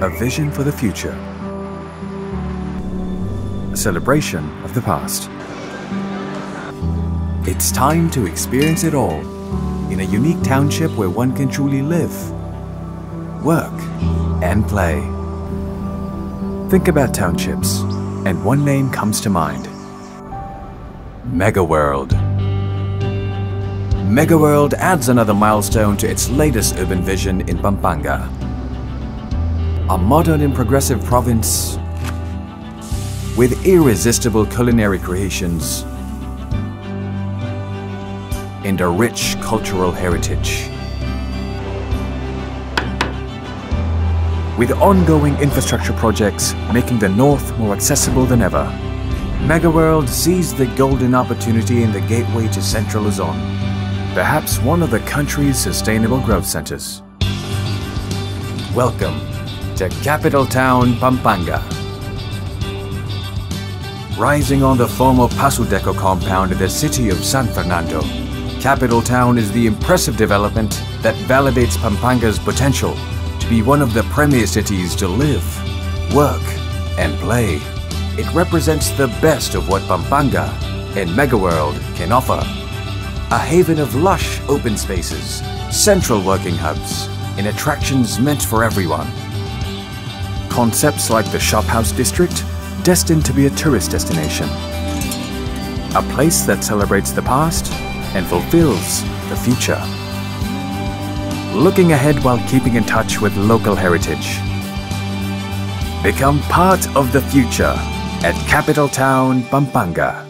a vision for the future. A celebration of the past. It's time to experience it all in a unique township where one can truly live, work, and play. Think about townships, and one name comes to mind. Megaworld. Megaworld adds another milestone to its latest urban vision in Pampanga. A modern and progressive province with irresistible culinary creations and a rich cultural heritage. With ongoing infrastructure projects making the North more accessible than ever, Megaworld sees the golden opportunity in the gateway to Central Luzon, perhaps one of the country's sustainable growth centers. Welcome to capital town Pampanga. Rising on the former Pasudeco compound in the city of San Fernando, Capital Town is the impressive development that validates Pampanga's potential to be one of the premier cities to live, work, and play. It represents the best of what Pampanga and Megaworld can offer. A haven of lush open spaces, central working hubs, and attractions meant for everyone. Concepts like the Shop House District, destined to be a tourist destination. A place that celebrates the past and fulfills the future. Looking ahead while keeping in touch with local heritage. Become part of the future at Capital Town Pampanga.